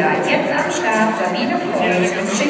Jetzt am Start Sabine Chili.